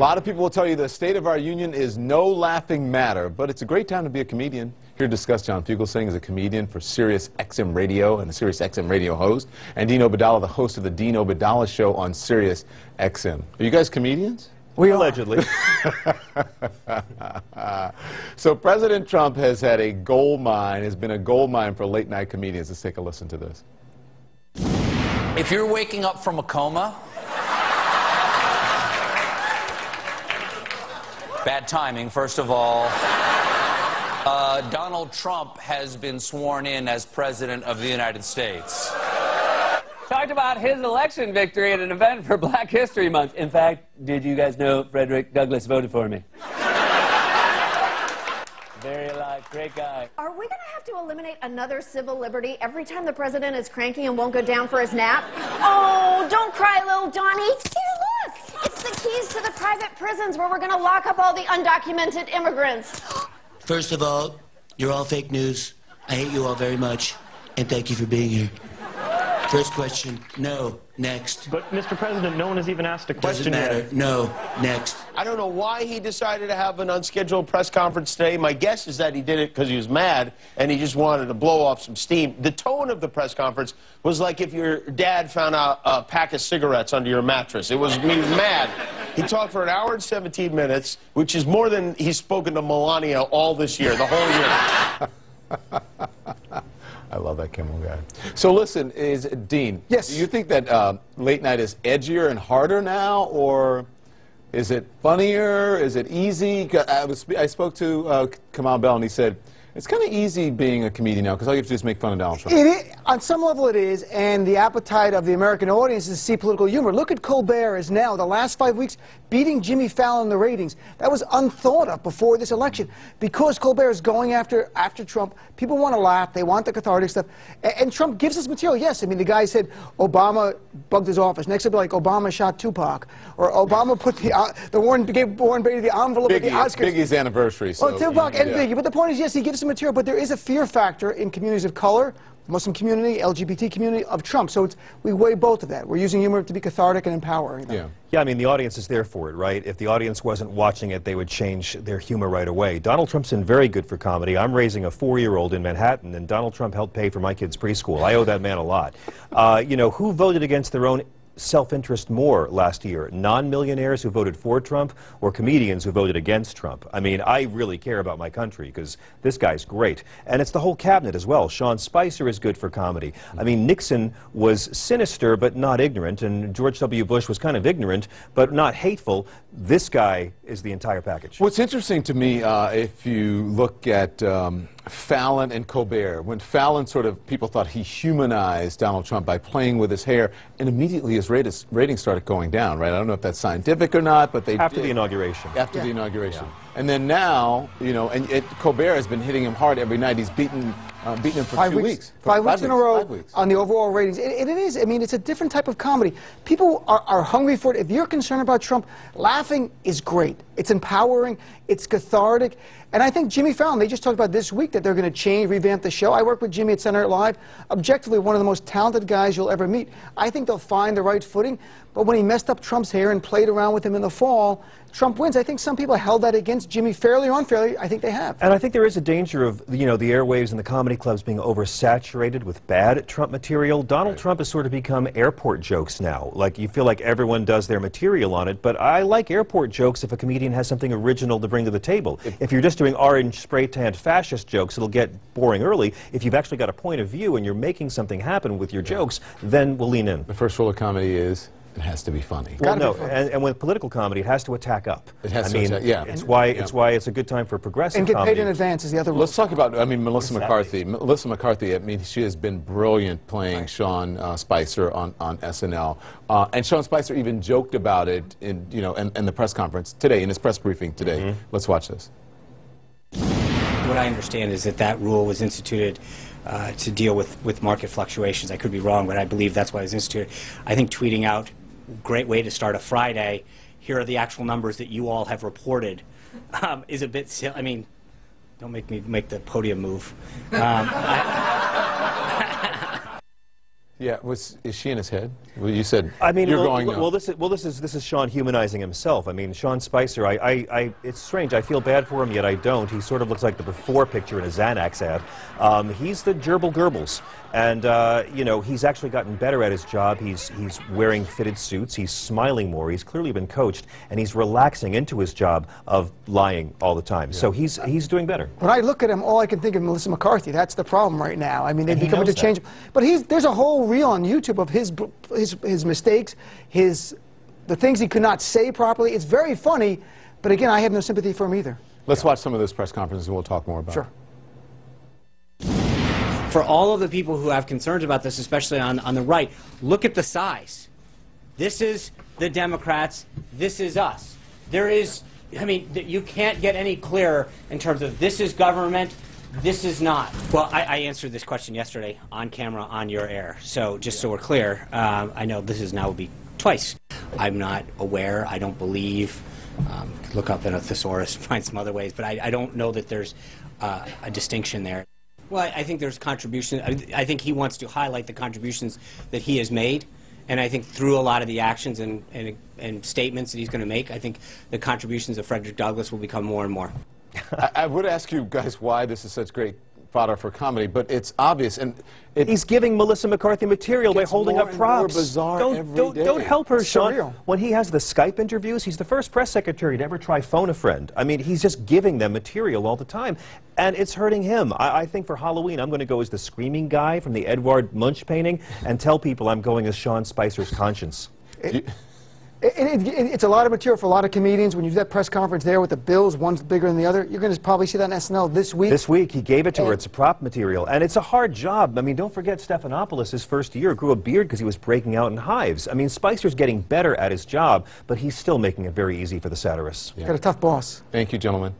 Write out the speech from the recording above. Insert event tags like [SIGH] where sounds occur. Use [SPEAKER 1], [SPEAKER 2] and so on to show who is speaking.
[SPEAKER 1] lot of people will tell you the state of our union is no laughing matter, but it's a great time to be a comedian. Here to discuss John Fugelsang is a comedian for Sirius XM Radio and a Sirius XM Radio host, and Dean Obeidallah, the host of the Dean Obeidallah Show on Sirius XM. Are you guys comedians?
[SPEAKER 2] We allegedly. [LAUGHS]
[SPEAKER 1] so President Trump has had a gold mine, has been a gold mine for late night comedians. Let's take a listen to this.
[SPEAKER 3] If you're waking up from a coma, bad timing, first of all. Uh, Donald Trump has been sworn in as President of the United States.
[SPEAKER 4] Talked about his election victory at an event for Black History Month. In fact, did you guys know Frederick Douglass voted for me? Very alive, great guy.
[SPEAKER 5] Are we going to have to eliminate another civil liberty every time the president is cranky and won't go down for his nap? Oh, don't cry, little Donnie. Here, look. It's the keys to the private prisons where we're going to lock up all the undocumented immigrants.
[SPEAKER 6] First of all, you're all fake news. I hate you all very much, and thank you for being here. First question, no. Next.
[SPEAKER 2] But, Mr. President, no one has even asked a question
[SPEAKER 6] Doesn't matter.
[SPEAKER 2] yet.
[SPEAKER 6] No. Next.
[SPEAKER 7] I don't know why he decided to have an unscheduled press conference today. My guess is that he did it because he was mad and he just wanted to blow off some steam. The tone of the press conference was like if your dad found a, a pack of cigarettes under your mattress. It was, he was mad. He talked for an hour and 17 minutes, which is more than he's spoken to Melania all this year, the whole year. [LAUGHS]
[SPEAKER 1] I love that Kimmel guy. So listen, is Dean?
[SPEAKER 8] Yes.
[SPEAKER 1] Do you think that uh, late night is edgier and harder now, or is it funnier? Is it easy? I, was, I spoke to uh, Kamau Bell, and he said it's kind of easy being a comedian now because all you have to do is make fun of Donald Trump.
[SPEAKER 8] It is, on some level it is, and the appetite of the American audience is to see political humor. Look at Colbert is now, the last five weeks, beating Jimmy Fallon in the ratings. That was unthought of before this election. Because Colbert is going after, after Trump, people want to laugh, they want the cathartic stuff. And, and Trump gives us material, yes. I mean, the guy said Obama bugged his office. Next it'll be like Obama shot Tupac. Or Obama put the, uh, the Warren, gave Warren Beatty the envelope of the Oscars.
[SPEAKER 1] Biggie's anniversary. So,
[SPEAKER 8] Well, Tupac and. Biggie. But the point is, yes, he gives material, but there is a fear factor in communities of color, Muslim community, LGBT community, of Trump. So we weigh both of that. We're using humor to be cathartic and empowering. Them.
[SPEAKER 1] Yeah.
[SPEAKER 2] Yeah, I mean, the audience is there for it, right? If the audience wasn't watching it, they would change their humor right away. Donald Trump's been very good for comedy. I'm raising a four-year-old in Manhattan, and Donald Trump helped pay for my kid's preschool. I owe that man a lot. Uh, you know, who voted against their own self-interest more last year? Non-millionaires who voted for Trump or comedians who voted against Trump? I mean, I really care about my country because this guy's great. And it's the whole cabinet as well. Sean Spicer is good for comedy. I mean, Nixon was sinister but not ignorant, and George W. Bush was kind of ignorant but not hateful. This guy is the entire package.
[SPEAKER 1] What's interesting to me, uh, if you look at um, Fallon and Colbert, when Fallon sort of, people thought he humanized Donald Trump by playing with his hair, and immediately his ratings, ratings started going down, right? I don't know if that's scientific or not, but they
[SPEAKER 2] After
[SPEAKER 1] did.
[SPEAKER 2] the inauguration.
[SPEAKER 1] After the inauguration. And then now, you know, and it, Colbert has been hitting him hard every night. He's beaten, uh, beaten him for
[SPEAKER 8] Five
[SPEAKER 1] two
[SPEAKER 8] weeks,
[SPEAKER 1] For
[SPEAKER 8] Five, weeks in a row
[SPEAKER 1] weeks.
[SPEAKER 8] on the overall ratings. It, it is. I mean, it's a different type of comedy. People are, are hungry for it. If you're concerned about Trump, laughing is great. It's empowering. It's cathartic. And I think Jimmy Fallon, they just talked about this week that they're going to change, revamp the show. I work with Jimmy at Saturday Night Live. Objectively, one of the most talented guys you'll ever meet. I think they'll find the right footing. But when he messed up Trump's hair and played around with him in the fall, Trump wins. I think some people held that against Jimmy fairly or unfairly. I think they have.
[SPEAKER 2] And I think there is a danger of, you know, the airwaves and the comedy clubs being oversaturated with bad Trump material. Donald Trump has sort of become airport jokes now. Like, you feel like everyone does their material on it, but I like airport jokes if a comedian has something original to bring to the table. If you're just doing orange spray-tanned fascist jokes, it'll get boring early. If you've actually got a point of view and you're making something happen with your jokes, then we'll lean in.
[SPEAKER 1] The first rule of comedy is it has to be funny.
[SPEAKER 2] Well,
[SPEAKER 8] Gotta be
[SPEAKER 2] no,
[SPEAKER 8] funny.
[SPEAKER 2] and, and with political comedy, it has to attack up.
[SPEAKER 1] It has
[SPEAKER 2] I
[SPEAKER 1] to
[SPEAKER 2] mean,
[SPEAKER 1] attack- yeah.
[SPEAKER 2] It's why
[SPEAKER 1] Yeah.
[SPEAKER 2] it's why it's a good time for progressive
[SPEAKER 8] And get
[SPEAKER 2] comedy.
[SPEAKER 8] paid in advance is the other rule.
[SPEAKER 1] Let's talk about, I mean, Melissa McCarthy. Melissa McCarthy, I mean, she has been brilliant playing Sean uh, Spicer on, on SNL. Uh, and Sean Spicer even joked about it in, you know, in, in the press conference today, in his press briefing today.
[SPEAKER 2] Mm-hmm.
[SPEAKER 1] Let's watch this.
[SPEAKER 9] What I understand is that that rule was instituted uh, to deal with, with market fluctuations. I could be wrong, but I believe that's why it was instituted. I think tweeting out, great way to start a Friday, here are the actual numbers that you all have reported, um, is a bit silly. I mean, don't make me make the podium move. Um, I,
[SPEAKER 1] Yeah, was, is she in his head? Well, you said
[SPEAKER 2] I mean,
[SPEAKER 1] you're
[SPEAKER 2] well,
[SPEAKER 1] going.
[SPEAKER 2] well, well, this is well, this is this is Sean humanizing himself. I mean, Sean Spicer. I, I, I, it's strange. I feel bad for him, yet I don't. He sort of looks like the before picture in a Xanax ad. Um, he's the gerbil Goebbels, and uh, you know he's actually gotten better at his job. He's he's wearing fitted suits. He's smiling more. He's clearly been coached, and he's relaxing into his job of lying all the time. So he's he's doing better.
[SPEAKER 8] When I look at him, all I can think of Melissa McCarthy. That's the problem right now. I mean, they've
[SPEAKER 2] And he
[SPEAKER 8] become
[SPEAKER 2] knows
[SPEAKER 8] interchangeable. But he's, there's a whole reel on YouTube of his, his, his mistakes, his, the things he could not say properly. It's very funny, but again, I have no sympathy for him either.
[SPEAKER 1] Let's watch some of those press conferences and we'll talk more about
[SPEAKER 8] Sure.
[SPEAKER 1] it.
[SPEAKER 9] for all of the people who have concerns about this, especially on, on the right, look at the size. This is the Democrats. This is us. There is, I mean, you can't get any clearer in terms of this is government, this is not. Well, I, I answered this question yesterday on camera on your air. So just so we're clear, um, I know this is now will be twice. I'm not aware. I don't believe. Um, look up in a thesaurus and [LAUGHS] find some other ways, but I, I don't know that there's uh, a distinction there. Well, I, I think there's contribution. I, I think he wants to highlight the contributions that he has made, and I think through a lot of the actions and, and, and statements that he's going to make, I think the contributions of Frederick Douglass will become more and more. [LAUGHS]
[SPEAKER 1] I, I would ask you guys why this is such great fodder for comedy, but it's obvious, and it,
[SPEAKER 2] He's giving Melissa McCarthy material by holding up props.
[SPEAKER 1] bizarre
[SPEAKER 2] don't,
[SPEAKER 1] every
[SPEAKER 2] don't,
[SPEAKER 1] day.
[SPEAKER 2] don't help her, Sean.
[SPEAKER 8] surreal.
[SPEAKER 2] When he has the Skype interviews, he's the first press secretary to ever try phone a friend. I mean, he's just giving them material all the time, and it's hurting him. I, I think for Halloween, I'm going to go as the screaming guy from the Edvard Munch painting and tell people I'm going as Sean Spicer's conscience.
[SPEAKER 8] It, it, it, it's a lot of material for a lot of comedians. When you do that press conference there with the bills, one's bigger than the other, you're going to probably see that on SNL this week.
[SPEAKER 2] This week, he gave it to her. It's a prop material. And it's a hard job. I mean, don't forget Stephanopoulos, his first year, grew a beard because he was breaking out in hives. I mean, Spicer's getting better at his job, but he's still making it very easy for the satirists.
[SPEAKER 8] Got a tough boss.
[SPEAKER 1] thank you, gentlemen.